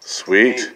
Sweet.